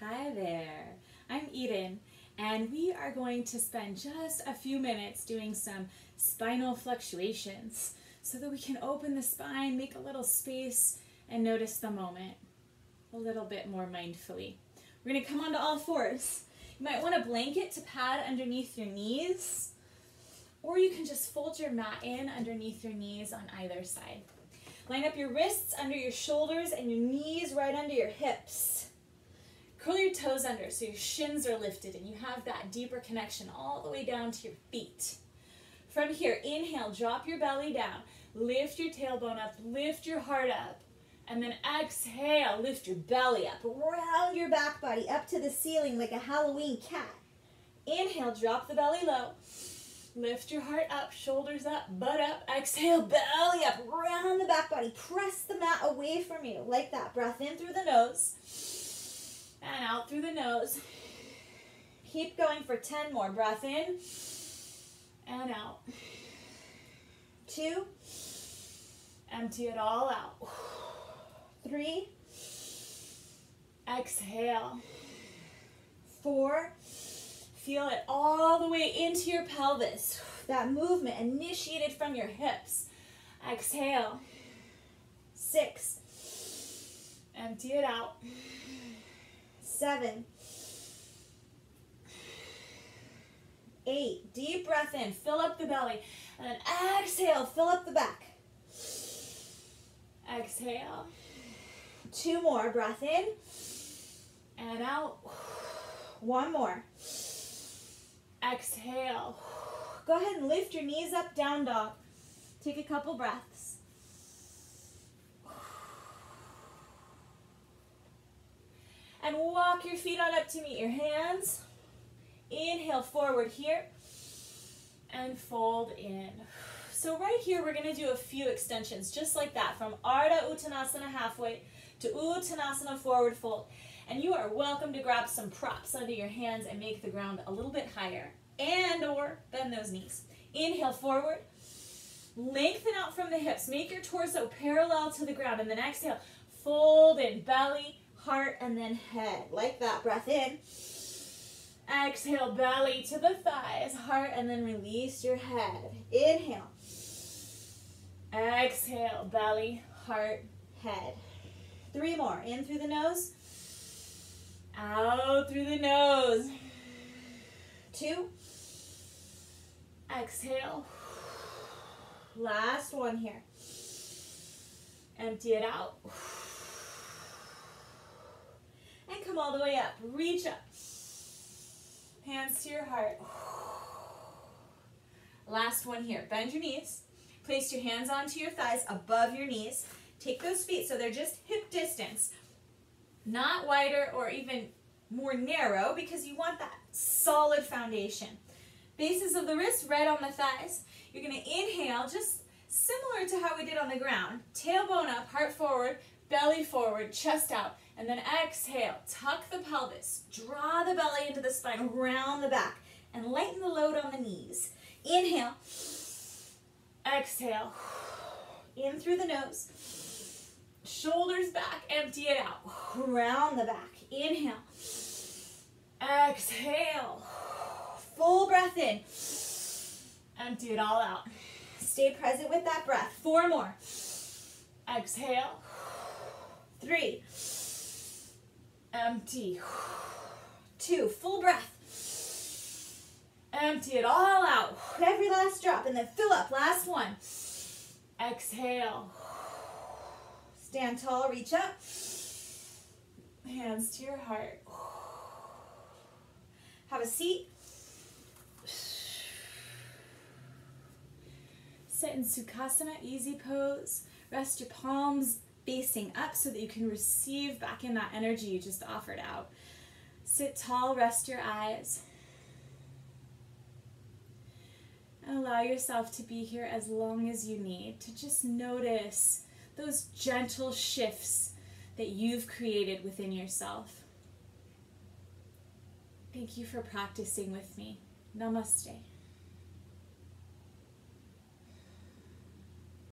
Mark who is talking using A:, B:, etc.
A: Hi there, I'm Eden, and we are going to spend just a few minutes doing some spinal fluctuations so that we can open the spine, make a little space, and notice the moment a little bit more mindfully. We're going to come onto all fours. You might want a blanket to pad underneath your knees, or you can just fold your mat in underneath your knees on either side. Line up your wrists under your shoulders and your knees right under your hips. Curl your toes under so your shins are lifted and you have that deeper connection all the way down to your feet. From here, inhale, drop your belly down. Lift your tailbone up, lift your heart up. And then exhale, lift your belly up. Round your back body up to the ceiling like a Halloween cat. Inhale, drop the belly low. Lift your heart up, shoulders up, butt up. Exhale, belly up, round the back body. Press the mat away from you, like that. Breath in through the nose and out through the nose. Keep going for 10 more. Breath in and out. Two. Empty it all out. Three. Exhale. Four. Feel it all the way into your pelvis. That movement initiated from your hips. Exhale. Six. Empty it out. Seven. Eight. Deep breath in. Fill up the belly. And then exhale. Fill up the back. Exhale. Two more. Breath in. And out. One more. Exhale. Go ahead and lift your knees up, down dog. Take a couple breaths. And walk your feet on up to meet your hands. Inhale forward here. And fold in. So right here, we're going to do a few extensions, just like that, from Ardha Uttanasana halfway to Uttanasana forward fold. And you are welcome to grab some props under your hands and make the ground a little bit higher and or bend those knees. Inhale forward. Lengthen out from the hips. Make your torso parallel to the ground. And then exhale. Fold in belly, heart, and then head. Like that. Breath in. Exhale, belly to the thighs, heart, and then release your head. Inhale. Exhale, belly, heart, head. Three more. In through the nose. Out through the nose. Two. Exhale. Last one here. Empty it out. And come all the way up. Reach up. Hands to your heart. Last one here. Bend your knees. Place your hands onto your thighs above your knees. Take those feet so they're just hip distance. Not wider or even more narrow because you want that solid foundation. Bases of the wrist right on the thighs. You're going to inhale just similar to how we did on the ground. Tailbone up, heart forward, belly forward, chest out. And then exhale, tuck the pelvis, draw the belly into the spine, round the back, and lighten the load on the knees. Inhale, exhale, in through the nose, shoulders back, empty it out, round the back. Inhale, exhale, full breath in, empty it all out. Stay present with that breath. Four more. Exhale, three, empty. Two, full breath. Empty it all out. Every last drop and then fill up. Last one. Exhale. Stand tall, reach up. Hands to your heart. Have a seat. Sit in Sukhasana, easy pose. Rest your palms facing up so that you can receive back in that energy you just offered out. Sit tall, rest your eyes. And allow yourself to be here as long as you need to just notice those gentle shifts that you've created within yourself. Thank you for practicing with me. Namaste.